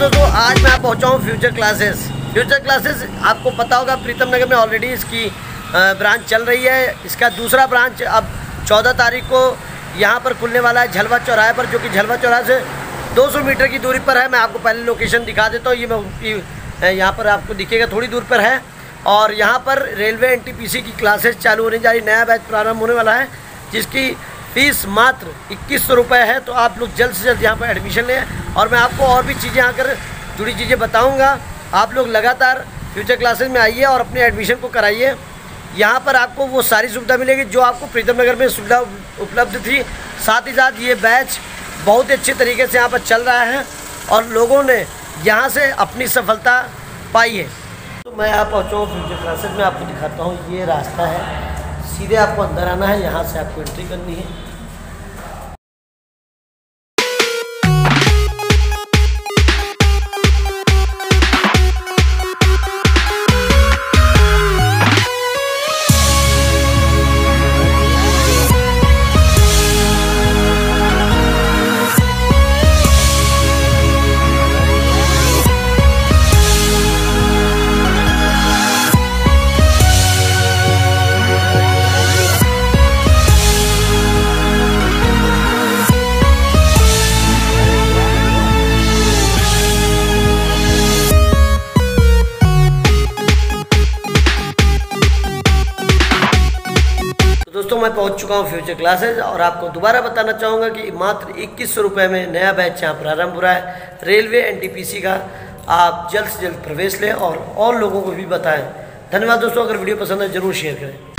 दोस्तों आज मैं पहुँचा हूँ फ्यूचर क्लासेस फ्यूचर क्लासेस आपको पता होगा, प्रीतम नगर में ऑलरेडी इसकी ब्रांच चल रही है। इसका दूसरा ब्रांच अब 14 तारीख को यहाँ पर खुलने वाला है, झलवा चौराहे पर, जो कि झलवा चौराहे से 200 मीटर की दूरी पर है। मैं आपको पहले लोकेशन दिखा देता हूँ। ये मैं यहाँ पर आपको दिखेगा, थोड़ी दूर पर है। और यहाँ पर रेलवे एनटीपीसी की क्लासेस चालू होने जा रही नया बैच प्रारंभ होने वाला है, जिसकी फ़ीस मात्र इक्कीस सौ रुपये है तो आप लोग जल्द से जल्द यहाँ पर एडमिशन लें। और मैं आपको और भी चीज़ें आकर जुड़ी चीज़ें बताऊँगा। आप लोग लगातार फ्यूचर क्लासेज में आइए और अपने एडमिशन को कराइए। यहाँ पर आपको वो सारी सुविधा मिलेगी जो आपको प्रीतम नगर में सुविधा उपलब्ध थी। साथ ही साथ ये बैच बहुत ही अच्छे तरीके से यहाँ पर चल रहा है और लोगों ने यहाँ से अपनी सफलता पाई है। तो मैं यहाँ पहुँचा हूँ फ्यूचर क्लासेज में, आपको दिखाता हूँ। ये रास्ता है। सीधे आपको अंदर आना है यहाँ से आपको एंट्री करनी है। मैं पहुँच चुका हूँ फ्यूचर क्लासेस और आपको दोबारा बताना चाहूँगा कि मात्र इक्कीस सौ रुपये में नया बैच यहाँ प्रारंभ हो रहा है। रेलवे एनटीपीसी का आप जल्द से जल्द प्रवेश लें और और लोगों को भी बताएँ। धन्यवाद दोस्तों, अगर वीडियो पसंद है, ज़रूर शेयर करें।